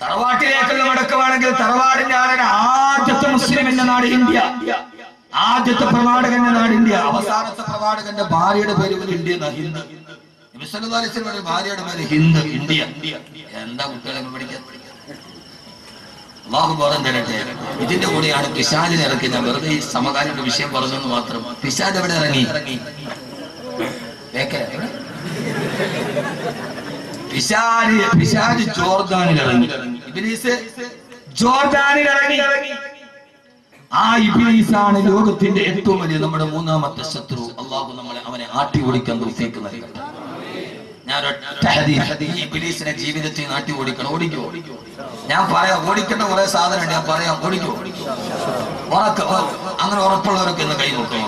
തറവാട്ടിലേക്കുള്ള മടക്കമാണെങ്കിൽ തറവാടിന്റെ ആളുടെ ആദ്യത്തെ മുസ്ലിം എന്ന നാട് ഇന്ത്യ. ആദ്യത്തെ പ്രവാടകന്റെ നാട് ഇന്ത്യ. അവസാനത്തെ പ്രവാടകന്റെ ഭാര്യയുടെ പേര് പോലും ഇന്ത്യ ഹിന്ദ്. ഭാര്യയുടെ പേര് ഹിന്ദ് ഇന്ത്യ. എന്താ കുട്ടികളെ പഠിക്കാൻ? ബോധം തരട്ടെ. ഇതിന്റെ കൂടെയാണ് പിശാജിനെ ഇറക്കി. ഞാൻ വെറുതെ ഈ സമകാലിക വിഷയം പറഞ്ഞെന്ന് മാത്രം. പിശാജ് എവിടെ ഇറങ്ങി? എവിടെ? ജോർദാനിൽ ഇറങ്ങി. ജോർദാനിൽ ഇറങ്ങി. ആ ഇബ്ലീസാണ് ലോകത്തിന്റെ ഏറ്റവും വലിയ നമ്മുടെ മൂന്നാമത്തെ ശത്രു. അള്ളാഹു നമ്മളെ അവനെ ആട്ടി ഓടിക്കാൻ തൗഫീക്ക് നൽകട്ടെ. ഞാൻ ജീവിതത്തിൽ നാട്ടി ഓടിക്കണം. ഓടിക്കോ? ഞാൻ പറയാം ഓടിക്കേണ്ട കുറെ സാധനം ഞാൻ പറയാം ഓടിക്കോ? ഉറക്ക അങ്ങനെ ഉറപ്പുള്ളവരൊക്കെ ഇന്ന് കൈ നോക്കാം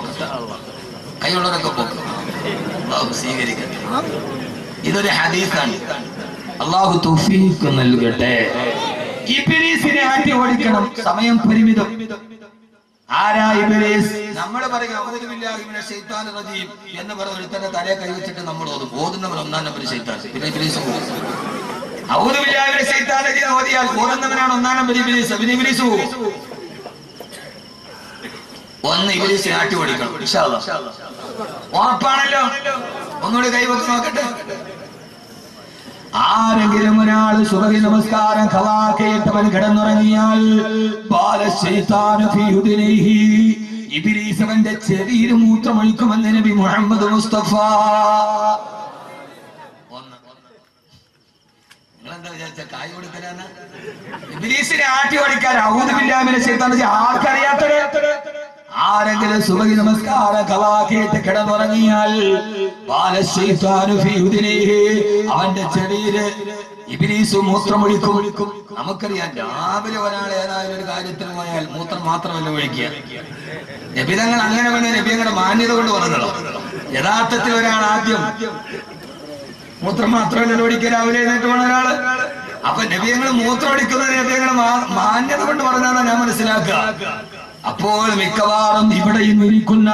കൈയുള്ളവരൊക്കെ പോക്കും. സ്വീകരിക്കട്ടെ. ഇതൊരു ഹദീസാണ്. അള്ളാഹു തൗഫീഖ് നൽകട്ടെ. ഇബ്ലീസിനെ ആട്ടി ഓടിക്കണം. സമയം പരിമിതം. ആരാ ഇബ്ലീസ്? നമ്മൾ പറയും എന്ന് പറഞ്ഞ ഒരുത്തന്റെ തലയെ കൈവച്ചിട്ട് നമ്മൾ ഓതും. ഓതുന്നവൻ ഒന്നാം നമ്പർ ശൈത്താൻ. പിന്നെ ഇബ്ലീസ് ഓതിയാൽ ഓതുന്നവനാണ് ഒന്നാം നമ്പർ ഇബ്ലീസ്. പിന്നെ ഇബ്ലീസ്? ഒന്ന് ഇബ്ലീസിനെ ആട്ടി ഓടിക്കണം. ഉറപ്പാണല്ലോ? ഒന്നുകൂടി കൈവച്ച് നോക്കട്ടെ? ആരെങ്കിലും ഒരാൾ സുബഹി നമസ്കാരം ഖലാഖേറ്റവൻ കിടന്നുറങ്ങിയാൽ ഇബിലീസവന്റെ ചെറിയ മൂത്രമൊഴിക്കുമെന്ന് നബി മുഹമ്മദ് മുസ്തഫ. ആട്ടി ഓടിക്കാൻ ഔദുബില്ലാമിനെ ആർക്കറിയാത്തത്? ആരെങ്കിലും സുബഹി നമസ്കാര കവാക്കിയിട്ട് കിടന്നുറങ്ങിയാൽ ബാലശൈത്താനു ഫീ ഉദുനൈഹി. അവന്റെ ചെവിയിൽ ഒഴിക്കും മൂത്രമൊഴിക്കും. നമുക്കറിയാം രാവിലെ ഒരാൾ ഏതായാലും ഒരു കാര്യത്തിൽ പോയാൽ മൂത്രം മാത്രമല്ല ഒഴിക്കുക. നബിതങ്ങൾ അങ്ങനെ വേണ്ട നബിയങ്ങളുടെ മാന്യത കൊണ്ട് പറഞ്ഞല്ലോ യഥാർത്ഥത്തിൽ ഒരാൾ ആദ്യം മൂത്രം മാത്രമല്ല ഒഴിക്കുക രാവിലെ എന്നിട്ട് പോണ ഒരാൾ അപ്പൊ നബിയങ്ങൾ മൂത്രം ഒഴിക്കുന്നത് നബിയങ്ങൾ മാന്യത കൊണ്ട് പറഞ്ഞാണ് ഞാൻ മനസ്സിലാക്കുക. അപ്പോൾ മിക്കവാറും ഇവിടെയും ഇരിക്കുന്ന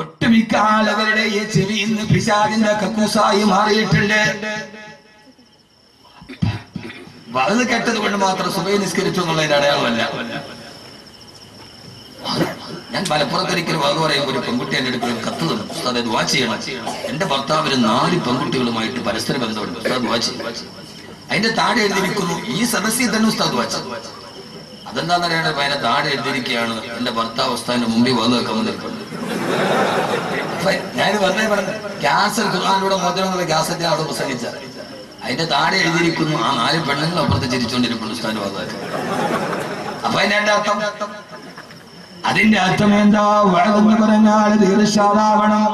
ഒട്ടുമിക്ക ആളുകളുടെ ഈ ചെവി ഇന്ന് പിശാദിന്റെ കക്കൂസായി മാറിയിട്ടുണ്ട്. വലത് കെട്ടത് കൊണ്ട് മാത്രം സുബൈ നിസ്കരിച്ചു എന്നുള്ളതിന്റെ അടയാളമല്ല. ഞാൻ മലപ്പുറത്തൊരിക്കൽ വലത് പറയുമ്പോൾ ഒരു പെൺകുട്ടി എന്റെ ഒരു കത്ത് തന്നു. ഉസ്താദ് ദുവാ ചെയ്യണം. എന്റെ ഭർത്താവിന് നാല് പെൺകുട്ടികളുമായിട്ട് പരസ്പര ബന്ധമുണ്ട്. ഉസ്താദ് ദുവാ അതിന്റെ താഴെ എഴുതിയിരിക്കുന്നു ഈ സദസ്സിൽ തന്നെ ഉസ്താദ് ദുവാ അതെന്താന്ന് അറിയാണ്ട് താടി താഴെ എഴുതിയിരിക്കുകയാണ് എന്റെ ഭർത്താവ് ഉസ്താദിന്റെ മുമ്പിൽ വന്ന് വെക്കാൻ നിൽക്കുന്നത് ഞാൻ പറഞ്ഞേ പറഞ്ഞു ഗ്യാസ് ഖുർആാനിലൂടെ ക്യാസറ്റ് അവിടെ പ്രസംഗിച്ച. അതിന്റെ താഴെ എഴുതിയിരിക്കുന്നു. ആ നാല് പെണ്ണുങ്ങൾ അപ്പുറത്ത് ചിരിച്ചുകൊണ്ടിരിക്കുന്നു ഉസ്താദിന്റെ വാദമൊക്കെ അപ്പൊ അതിന്റെ അർത്ഥം? അതിന്റെ അർത്ഥം എന്താ? വഴവെന്ന് പറഞ്ഞാൽ ദീർഘാതാവണം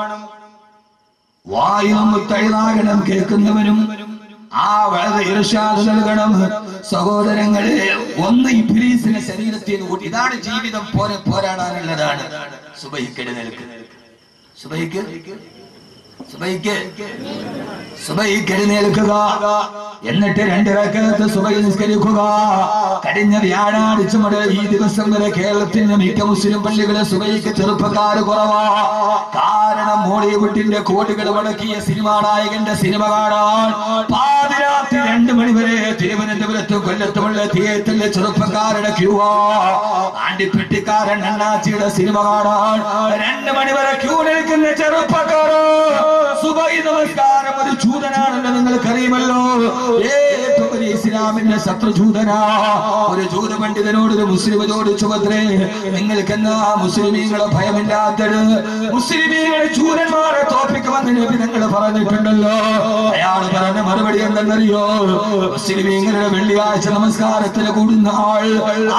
വായു തൈതാകണം കേൾക്കുന്നവനും ആ വളരെ ഇർഷാദ് നൽകണം. സഹോദരങ്ങളെ ഒന്ന് ഇബ്ലീസിന്റെ ശരീരത്തിൽ കൂട്ടി. ഇതാണ് ജീവിതം പോലെ പോരാടാനുള്ളതാണ് സുബഹിക്കടി നിൽക്കുന്നത് സുബഹിക്ക്? സുബഹിക്ക് സുബൈക്ക് എഴുന്നേൽക്കുക എന്നിട്ട് രണ്ടിറക്കത്ത് സുബൈ നിസ്കരിക്കുക. കഴിഞ്ഞ വ്യാഴാഴ്ച മുതൽ ഈ ദിവസം വരെ കേരളത്തിന്റെ മിക്ക മുസ്ലിം പള്ളികളെ സുബൈക്ക് ചെറുപ്പക്കാർ കുറവാ. കാരണം ഹോളിവുഡിന്റെ കോടികൾ മുടക്കിയ സിനിമാ നായകന്റെ സിനിമ കാണാൻ പാതിരാത്രി രണ്ടു മണിവരെ തിരുവനന്തപുരത്ത് കൊല്ലത്തുള്ള തിയേറ്ററിലെ ചെറുപ്പക്കാരുടെ ക്യൂവാ ആണ്ടിപ്പെട്ടിക്കാരൻ അണ്ണാച്ചിയുടെ സിനിമ കാണാൻ രണ്ട് മണിവരെ ക്യൂ നിൽക്കുന്ന ചെറുപ്പക്കാരോ? സുബൈ നമസ്കാരം ഒരു ചൂതനാണെന്ന് നിങ്ങൾക്കറിയുമല്ലോ. വലിയ ഇസ്ലാമിന്റെ ശത്രുജൂതനാ. ഒരു ജൂത പണ്ഡിതനോട് ഒരു മുസ്ലിം ചോദിച്ചു പത്രേ നിങ്ങൾക്ക് എന്നാ മുസ്ലിമീങ്ങളെ ഭയമില്ലാത്തത്? മുസ്ലിമീങ്ങളെ ചൂരന്മാരെ തോപ്പിക്കുമെന്ന് നബി നിങ്ങൾ പറഞ്ഞിട്ടുണ്ടല്ലോ. അയാൾ പറഞ്ഞ മറുപടി എന്തെന്നറിയോ? മുസ്ലിമീങ്ങളുടെ വെള്ളിയാഴ്ച നമസ്കാരത്തിന് കൂടുന്ന ആൾ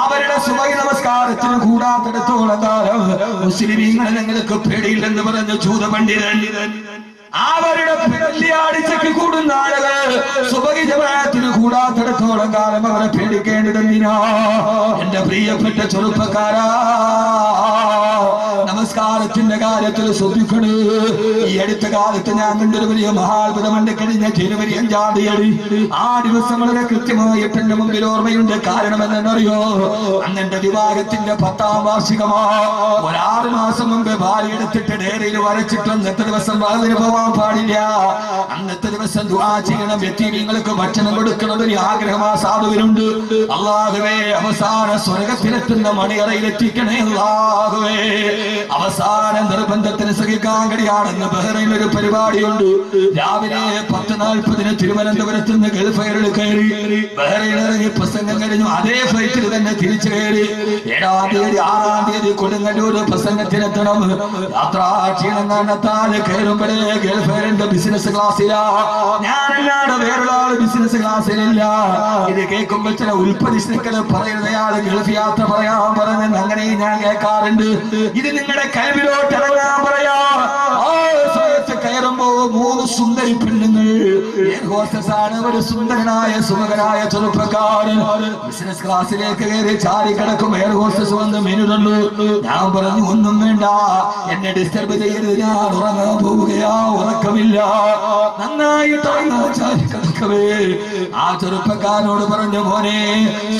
അവരുടെ സുബൈ നമസ്കാരത്തിന് കൂടാത്തിടത്തോളം കാലം മുസ്ലിമീങ്ങളെ നിങ്ങൾക്ക് പേടിയില്ലെന്ന് പറഞ്ഞ ജൂത പണ്ഡിതൻ അവരുടെ വെള്ളിയാഴ്ചക്ക് കൂടുന്ന ആളുകൾ സുബഹി ജമാഅത്തിന് കൂടാത്തിടത്തോളം കാലം അവരെ പേടിക്കേണ്ടതെന്തിനാ എന്റെ പ്രിയപ്പെട്ട ചെറുപ്പക്കാരാ നമസ്കാരത്തിന്റെ കാര്യത്തിൽ ശ്രദ്ധിക്കണേ. ഈ അടുത്ത കാലത്ത് ഞാൻ കണ്ടൊരു വലിയ മഹാത്ഭുതമുണ്ട് കഴിഞ്ഞ ജനുവരി അഞ്ചാം തീയതി ആ ദിവസം വളരെ കൃത്യമായിട്ട് എന്റെ മുമ്പിൽ ഓർമ്മയുണ്ട്. കാരണം എന്നറിയോ അന്നെന്റെ വിവാഹത്തിന്റെ പത്താം വാർഷികമാ. ഒരാറ് മാസം മുമ്പ് ഭാര്യ എടുത്തിട്ട് ഡയറിയിൽ വരച്ചിട്ട് അന്നത്തെ ദിവസം വളരെ പോവാൻ പാടില്ല. അന്നത്തെ ദിവസം ദുആ ചെയ്യണം വ്യക്തികൾക്ക് ഭക്ഷണം കൊടുക്കണം ഒരു ആഗ്രഹം ആ സാധുവിനുണ്ട്. അള്ളാഹുവേ അവസാന സ്വർഗത്തിലെത്തുന്ന മണിയറയിൽ എത്തിക്കണേ അള്ളാഹുവേ. അവസാന നിർബന്ധത്തിന് സഹിക്കാൻ കഴിയാണെന്ന് ബഹ്റൈൻ ഒരു പരിപാടിയുണ്ട്. രാവിലെ പത്ത് നാൽപ്പതിന് തിരുവനന്തപുരത്ത് നിന്ന് ഗൾഫ് എയറിൽ കയറി ബഹ്റൈൻ ഇറങ്ങി പ്രസംഗം കഴിഞ്ഞു. അതേ ഫ്ലൈറ്റിൽ തന്നെ തിരിച്ചു കയറി. ഏഴാം തീയതി ആറാം തീയതി കൊടുങ്ങല്ലൂർ പ്രസംഗത്തിനെത്തണം. യാത്രാ ക്ഷീണം കാണത്താൽ കയറുമ്പോഴേ ഗൾഫ് എയറിന്റെ ബിസിനസ് ക്ലാസ്സിലാ ഞാനല്ലാതെ വേറൊരാൾ ബിസിനസ് ക്ലാസ്സിലില്ല ഇത് കേൾക്കുമ്പോൾ ചില ഉൽപ്പതിഷ്ണുക്കൾ പറയുന്നയാൾ ഗൾഫ് യാത്ര പറയാൻ പറഞ്ഞെന്ന് അങ്ങനെ ഞാൻ കേൾക്കാറുണ്ട്. ഇത് നിങ്ങളുടെ കഴിവിലോട്ട് ഇറങ്ങാൻ പറയാ. ആ സമയത്ത് കയറുമ്പോ മൂന്ന് സുന്ദരി പെണ്ണുങ്ങൾ ഹോസ്റ്റസ് ആണ് ഒരു സുന്ദരനായ സുഖകനായ ചെറുപ്പക്കാരൻ ബിസിനസ് ക്ലാസ്സിലേക്ക് കയറി ചാരി കിടക്കും. എയർ ഹോസ്റ്റസ് വന്ന് മെനു തന്നു ഞാൻ പറഞ്ഞു ഒന്നും വേണ്ട. എന്നെ ഡിസ്റ്റർബ് ചെയ്യരുത് ഞാൻ ഉറങ്ങാൻ പോവുകയാ. ഉറക്കമില്ല. നന്നായിട്ട് ചാരി കിടക്കവേ. ആ ചെറുപ്പക്കാരനോട് പറഞ്ഞു മോനെ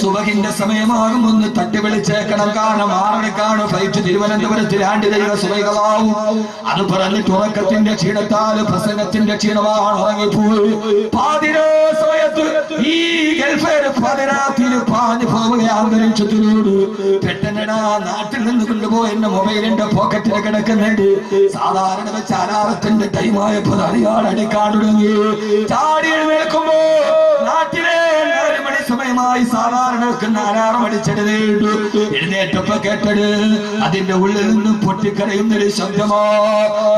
സുബഹിന്റെ സമയമാകും. ഒന്ന് തട്ടി വിളിച്ചേക്കണം കാരണം ആറരക്കാണ് ഫ്ലൈറ്റ് തിരുവനന്തപുരത്ത് രണ്ട് ദൈവ സുബൈകളാവും അത് പറഞ്ഞിട്ട് ഉറക്കത്തിന്റെ ക്ഷീണത്താൽ പ്രസംഗത്തിന്റെ ക്ഷീണമാണ് ഉറങ്ങിപ്പോയി. പാതിരോ സമയത്ത് ഈ ഗൾഫേർ പതിനാത്തിൽ പാഞ്ഞു പോവുക അന്തരീക്ഷത്തിലൂടെ പെട്ടെന്നടാ നാട്ടിൽ നിന്ന് കൊണ്ടുപോയി എന്റെ മൊബൈൽ എന്റെ പോക്കറ്റിൽ കിടക്കുന്നുണ്ട്. സാധാരണ വെച്ച് അലാറത്തിന്റെ ടൈമായപ്പോ അറിയാൻ അടിക്കാൻ തുടങ്ങി ചാടിയിൽ നിൽക്കുമ്പോ നാട്ടിലെ സമയമായി സാധാരണ വെക്കുന്ന അലാറം അടിച്ചെടുത്തേണ്ടു എഴുന്നേറ്റപ്പോ കേട്ടത് അതിന്റെ ഉള്ളിൽ നിന്ന് പൊട്ടിക്കരയുന്നൊരു ശബ്ദമോ.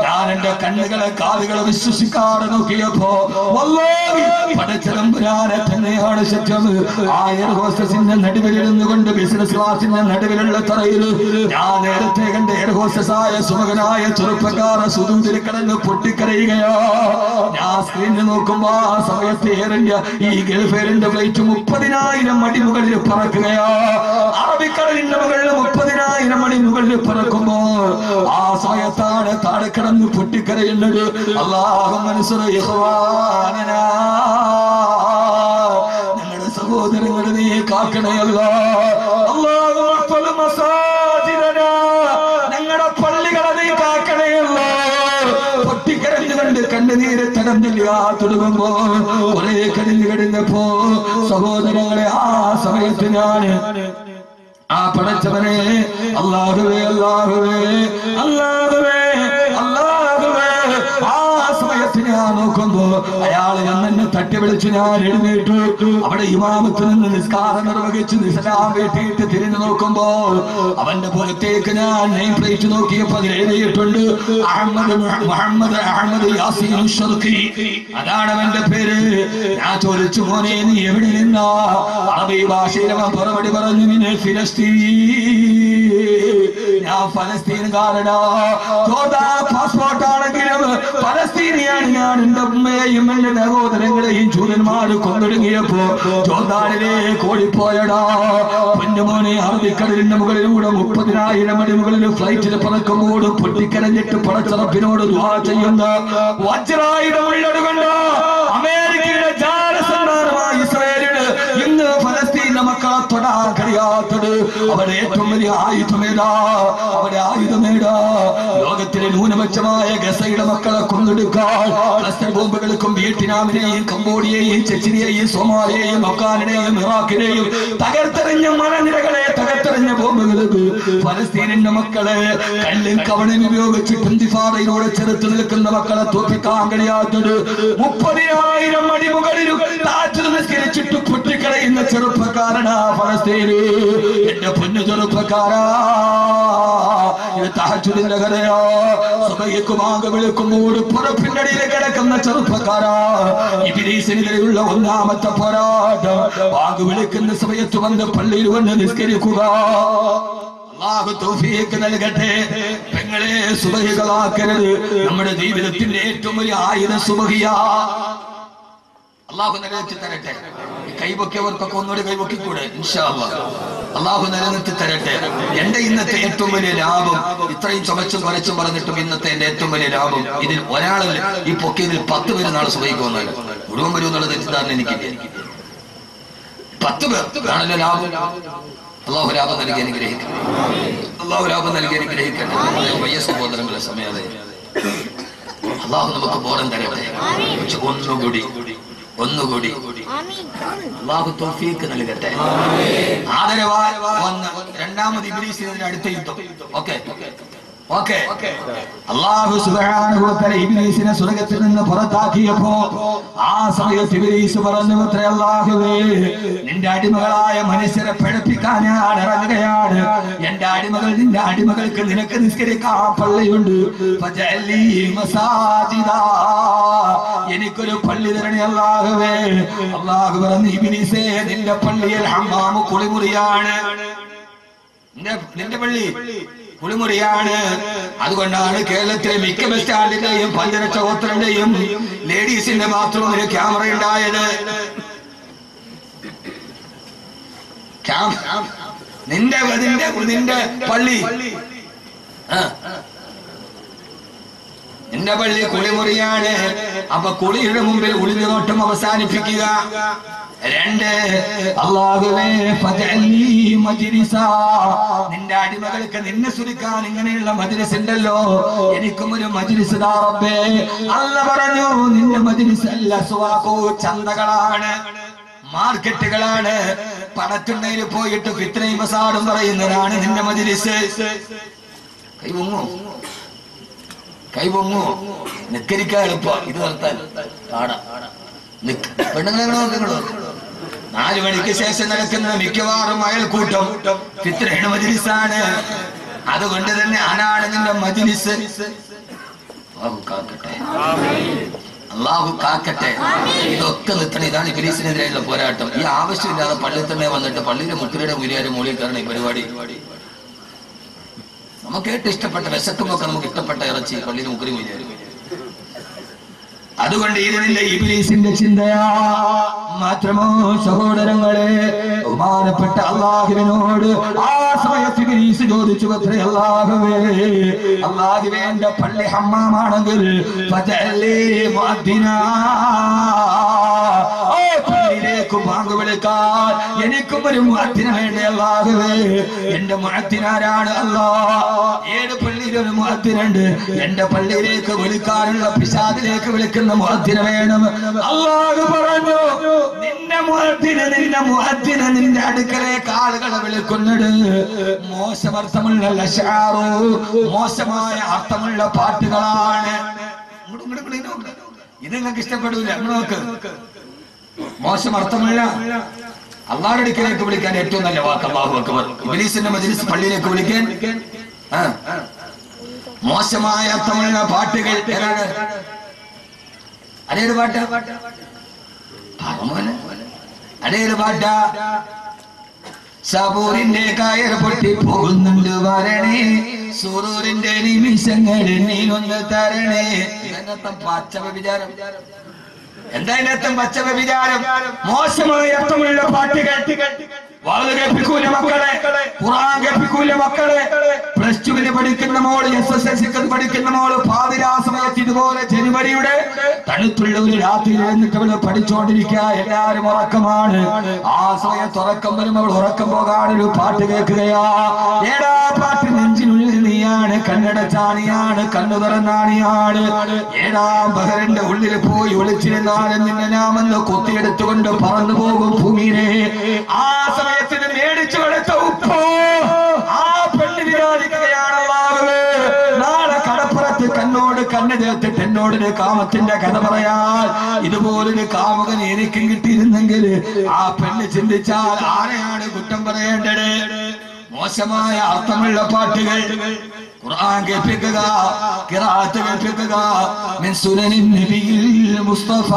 ഞാൻ എന്റെ കണ്ണുകളെ കാതുകളെ വിശ്വസിക്കാതെ നോക്കിയപ്പോ പടച്ചതമ്പുരാനെ തന്നെയാണ് സത്യം ആ എയർ ഹോസ്റ്റസിന്റെ നടുവിലിരുന്നുകൊണ്ട് ബിസിനസ് ക്ലാസിന്റെ നടുവിലുള്ള തറയിൽ ഞാൻ നേരത്തെ കണ്ട എയർ ഹോസ്റ്റസ് ആയ സുമകനായ ചെറുപ്പക്കാരെ സുദൂതിൽ കിടന്ന് പൊട്ടിക്കരയുകയോ. ഞാൻ സ്ക്രീനിൽ നോക്കുമ്പോ ആ സമയത്ത് എയർ ഇന്ത്യ ഈ ഗൾഫ് എയറിന്റെ ഫ്ലൈറ്റ് മുപ്പതിനായിരം അടി മുകളിൽ പറക്കുകയാ. അറബിക്കടലിന്റെ മുകളിൽ മുപ്പതിനായിരം അടി മുകളിൽ പറക്കുമ്പോ ആ സമയത്താണ് താഴെ കിടന്ന് പൊട്ടിക്കരയുന്നത് അള്ളാഹു ഞങ്ങളുടെ സഹോദരങ്ങളെ നീ കാക്കണയല്ല അള്ളാഹു ഞങ്ങളുടെ പള്ളികളെ തടന്നില്ല തുടങ്ങുമ്പോ സഹോദരങ്ങളെ ആ സമയത്ത് ഞാൻ ആ പടച്ചവനെ അല്ലാഹുവേ അല്ലാഹുവേ അല്ലാഹുവേ നോക്കുമ്പോ അയാൾ എന്നെ തട്ടി വിളിച്ച് ഞാൻ എഴുന്നേറ്റു. അവിടെ ഇമാമത്ത് നിന്ന് നിസ്കാരം നിർവഹിച്ച് നിസ്ലാം വീട്ടിയിട്ട് തിരിഞ്ഞു നോക്കുമ്പോ അവന്റെ പുറത്തേക്ക് ഞാൻ നെയിം പ്ലേറ്റ് നോക്കിയപ്പോ എഴുതിയിട്ടുണ്ട്. അഹമ്മദ് മുഹ- മുഹമ്മദ് അഹമ്മദ് യാസീൻ അതാണ് അവന്റെ പേര്. ഞാൻ ചോദിച്ചു മോനെ നീ എവിടെ നിന്നാ? അറബി ഭാഷയിൽ അവൻ പറഞ്ഞു നിന്നെ ഫലസ്തീൻ. ഞാൻ ഫലസ്തീൻകാരനാ. പാസ്പോർട്ട് ആണെങ്കിലും ഫലസ്തീനിയാണ് ഞാൻ എന്റെ ഉമ്മയെയും എന്റെ സഹോദരങ്ങളെയും ചൂരന്മാര് കൊന്നൊടുങ്ങിയപ്പോ ജോർദാനിലേക്ക് ഓടിപ്പോയടാ പൊന്നുമോനെ അറബിക്കടലിന്റെ മുകളിലൂടെ മുപ്പതിനായിരം അടി മുകളിൽ ഫ്ലൈറ്റിൽ പറക്കുമ്പോൾ പൊട്ടിക്കരഞ്ഞിട്ട് പടച്ചറപ്പിനോട് ചെയ്യുന്ന വജ്രായുധം തൊടാൻ കഴിയാത്തത്. അവരുടെ ഏറ്റവും വലിയ ആയുധമേടാ അവരുടെ ആയുധമേടാ ലോകത്തിലെ ന്യൂനപക്ഷമായ ഗസയുടെ മക്കളെ കൊന്നെടുക്കാൻ ക്ലസ്റ്റർ ബോംബുകൾക്കും വിയറ്റ്നാമിനെയും കംബോഡിയയെയും ചെച്ചിനെയും സോമാലിയെയും അഫ്ഗാനിനെയും ഇറാഖിനെയും തകർത്തെറിഞ്ഞ മലനിരകളെ തകർത്തെറിഞ്ഞ ബോംബുകൾക്ക് ഫലസ്തീനിന്റെ മക്കളെ കല്ലും കവണയും ഉപയോഗിച്ച് ഇന്തിഫാദയിലൂടെ ചെറുത്തു നിൽക്കുന്ന മക്കളെ തോപ്പിക്കാൻ കഴിയാത്തത് മുപ്പതിനായിരം അടി നിസ്കരിച്ചിട്ട് പൊട്ടിക്കളയുന്ന ചെറുപ്പക്കാരനാ ഫലസ്തീന്. എന്റെ പൊന്നു ചെറുപ്പക്കാരാ കിടക്കുന്ന ചെറുപ്പക്കാരാ. ഇബിലീസിനെതിരെയുള്ള ഒന്നാമത്തെ പോരാട്ടം. വാങ്ങ് വിളിക്കുന്ന സമയത്ത് വന്ന് പള്ളിയിൽ വന്ന് നിസ്കരിക്കുക. അള്ളാഹു തൗഫീഖ് നൽകട്ടെ. സുബഹികളാക്കരുത്. നമ്മുടെ ജീവിതത്തിന്റെ ഏറ്റവും വലിയ ആയുധ സുബഹിയാ. അള്ളാഹു നിലനിർത്തി തരട്ടെ. കൈപൊക്കിയവർക്കൊക്കെ ഒന്നുകൂടി കൈപൊക്കിക്കൂടെ? ഇൻഷാ അല്ലാഹ്. അള്ളാഹു നിലനിർത്തി തരട്ടെ. എന്റെ ഇന്നത്തെ ഏറ്റവും വലിയ ലാഭം ഇത്രയും ചുമച്ചും കുറച്ചും പറഞ്ഞിട്ടും ഇന്നത്തെ എന്റെ ഏറ്റവും വലിയ ലാഭം ഇതിൽ ഒരാളിൽ ഈ പൊക്കിയതിൽ പത്ത് പേര് നാളെ സുബഹിക്ക് വന്നാൽ മുഴുവൻ വരും എന്നുള്ള തെറ്റിദ്ധാരണ എനിക്കില്ല? പത്ത് പേർ. ആണല്ലോ ലാഭം. അള്ളാഹു ലാഭം നൽകി അനുഗ്രഹിക്കട്ടെ. അള്ളാഹു ലാഭം നൽകി അനുഗ്രഹിക്കട്ടെ. വയ്യ സഹോദരങ്ങളെ സമയാതെ അള്ളാഹു നമുക്ക് ബോധം തരട്ടെ. പക്ഷെ ഒന്നുകൂടി ഒന്നുകൂടി. അള്ളാഹു തോഫീക്ക് നൽകട്ടെ. ആദരവാ ഒന്ന് രണ്ടാമത് ഇബ്ലീസിന് അടുത്ത യുദ്ധം. ഓക്കെ. ഓക്കെ. അള്ളാഹു തആല ഇബ്ലീസിനെ സ്വർഗത്തിൽ നിന്ന് പുറത്താക്കിയപ്പോ ആ സമയത്ത് ഇബ്ലീസ് പറഞ്ഞു അത്രേ അല്ലാഹുവേ നിന്റെ അടിമകളായ മനുഷ്യരെ പഠിപ്പിക്കാൻ ഞാൻ ഇറങ്ങുകയാണ്. എന്റെ അടിമകൾ നിന്റെ അടിമകൾക്ക് നിനക്ക് നിസ്കരിക്കാൻ പള്ളിയുണ്ട്. എനിക്കൊരു പള്ളി തരണേ അല്ലാഹുവേ. അള്ളാഹു പറഞ്ഞു ഇബിലീസേ നിന്റെ പള്ളിയിൽ ഹമ്മാമ് കുളിമുറിയാണ്. നിന്റെ പള്ളി? കുളിമുറിയാണ്. അതുകൊണ്ടാണ് കേരളത്തിലെ മിക്ക ബസ് സ്റ്റാൻഡിന്റെയും പഞ്ചരക്ഷ ചോത്രന്റെയും ലേഡീസിന്റെ ബാത്റൂമിൽ ക്യാമറ ഉണ്ടായത്. നിന്റെ നിന്റെ നിന്റെ പള്ളി. നിന്റെ പള്ളി കുളിമുറിയാണ്. അപ്പൊ കുളിയുടെ മുമ്പിൽ ഉളിഞ്ഞു നോട്ടം അവസാനിപ്പിക്കുക. രണ്ട്. അള്ളാഹുവേ. നിന്റെ അടിമകൾക്ക് നിന്നെ സുരിക്കാൻ ഇങ്ങനെയുള്ള മജ്ലിസ് ഉണ്ടല്ലോ. എനിക്കും ഒരു മജിലിസ് താ റബ്ബേ. അല്ല പറഞ്ഞു നിന്റെ മജിലിസ് അല്ല സുവാക്കോ ചന്തകളാണ് മാർക്കറ്റുകളാണ്. പടത്തുണ്ടയിൽ പോയിട്ട് ഫിത്രയും മസാടും പറയുന്നതാണ് നിന്റെ മജ്ലിസ്. കൈവങ്ങോ കൈവങ്ങോ നിക്കരിക്കാൻ എളുപ്പം. ഇത് നിർത്താൻ. പെണ്ണുങ്ങളോ നിങ്ങളോ നാല് മണിക്ക് ശേഷം നടക്കുന്ന മിക്കവാറും അയൽക്കൂട്ടം ഫിത്രയുടെ മജിലിസാണ്. അതുകൊണ്ട് തന്നെ ആനാണ് നിന്റെ മജിലിസ്. അള്ളാഹു കാക്കട്ടെ. അള്ളാഹു കാക്കട്ടെ. ഇതൊക്കെ നിൽക്കണം ഇതാണ് ഇബിലീസിനെതിരെയുള്ള പോരാട്ടം. ഈ ആവശ്യമില്ലാതെ പള്ളിയിൽ തന്നെ വന്നിട്ട് പള്ളിയിലെ മുക്കുരയുടെ മുരിയാരും മൂലിൽ കയറണം ഈ പരിപാടി. നമുക്ക് ഏറ്റവും ഇഷ്ടപ്പെട്ട വിശക്കുമൊക്കെ നമുക്ക് ഇഷ്ടപ്പെട്ട ഇറച്ചി പള്ളിയിൽ മുക്കിരി മുരിയാര് അതുകൊണ്ട് ഇതിന്റെ ഇബിലീസിന്റെ ചിന്തയാ മാത്രമോ സഹോദരങ്ങളെ ബഹുമാനപ്പെട്ട അള്ളാഹുവിനോട് ആ സമയത്ത് ഇബിലീസ് ചോദിച്ചു അത്രേ അള്ളാഹുവേ അള്ളാഹുവേ എന്റെ പള്ളി ഹമ്മാമാണെങ്കിൽ മുഅദ്ദിനാ. ബാങ്ക് വിളിക്കാൻ എനിക്കും ഒരു മുഖത്തിന് വേണ്ടി അല്ലാതെ എന്റെ മുഖത്തിനാരാണ് അല്ലാ? ഏത് പള്ളിയിൽ ഒരു മുഅദ്ദിനുണ്ട് എന്റെ പള്ളിയിലേക്ക് വിളിക്കാനുള്ള പിശാദിലേക്ക് വിളിക്കുന്ന മുഖത്തിന് വേണം. അള്ളാഹു പറഞ്ഞു നിന്റെ മുഖത്തിന് നിന്റെ മുഖത്തിന് നിന്റെ അടുക്കലേക്ക് ആളുകളെ വിളിക്കുന്നുണ്ട്. മോശമർത്ഥമുള്ള ലഷാറു മോശമായ അർത്ഥമുള്ള പാട്ടുകളാണ്. ഇത് നിങ്ങൾക്ക് ഇഷ്ടപ്പെടൂല. ഇങ്ങോട്ട് നോക്ക്. മോശം അർത്ഥമല്ല അള്ളാഹുടെ അടുക്കലേക്ക് വിളിക്കാൻ ഏറ്റവും നല്ല വാക്ക് അള്ളാഹു അക്ബർ. ഇബ്ലീസിന്റെ മജ്ലിസ് പള്ളിയിലേക്ക് വിളിക്കാൻ മോശമായ അർത്ഥമുള്ള പാട്ടുകൾ ഏതാണ്? അതേത് പാട്ട്. പറമോനെ അതേത് പാട്ട. സബൂറിന്റെ കയർ പൊട്ടി പോകുന്നുണ്ട് വരണേ. സുറൂറിന്റെ നിമിഷങ്ങൾ നീ ഒന്ന് തരണേ. പാച്ച വിചാരം വിചാരം. എന്താ ഇതിനകത്തും പച്ച വിചാരം മോശമായ അർത്ഥമുള്ള പാട്ടുകൾ. വാൾ കേൾപ്പിക്കൂല മക്കളെ? ഖുറാൻ കേൾപ്പിക്കൂല മക്കളെ? പ്ലസ് ടുവിന് പഠിക്കുന്ന മോൾ എസ് എസ് എൽ സിക്ക് പഠിക്കുന്ന മോൾ പാതിരാ ഇതുപോലെ ജനുവരിയുടെ തണുത്തുള്ള ഒരു രാത്രി എന്നിട്ട് അവൾ പഠിച്ചോണ്ടിരിക്കുക. എല്ലാരും ഉറക്കമാണ്. ആ സമയത്ത് ഉറക്കം വരുമ്പോൾ ഉറക്കം പോകാനൊരു പാട്ട് കേൾക്കുകയാ. ഏടാ പാട്ട് നെഞ്ചിനുള്ളിൽ കണ്ണട ചാണിയാണ് കണ്ണു തുറന്നാണിയാണ് ഏഴാം ബഹറിന്റെ ഉള്ളിൽ പോയി ഒളിച്ചിരുന്നാലും നിന്നെ നാമെന്ന് കൊത്തിയെടുത്തുകൊണ്ട് പറന്നു പോകും ഭൂമിയിലെ. ആ സമയത്തിന് മേടിച്ചു കൊടുത്ത ഉപ്പോ ആ പെണ്ണ് വിചാരിക്കുകയാണ് നാളെ കടപ്പുറത്ത് കണ്ണോട് കണ്ണ് ചേർത്തിട്ട് എന്നോട് കാമത്തിന്റെ കഥ പറയാൻ ഇതുപോലൊരു കാമുകൻ എനിക്കും കിട്ടിയിരുന്നെങ്കിൽ ആ പെണ്ണ് ചിന്തിച്ചാൽ ആരെയാണ് കുറ്റം പറയേണ്ടത്? മോശമായ അർത്ഥമുള്ള പാട്ടുകൾ ഖുർആൻ കേൾപ്പിക്കുക ഖിറാഅത്ത് കേൾപ്പിക്കുക മിൻ സുനനിൻ നബിയിൽ മുസ്തഫ.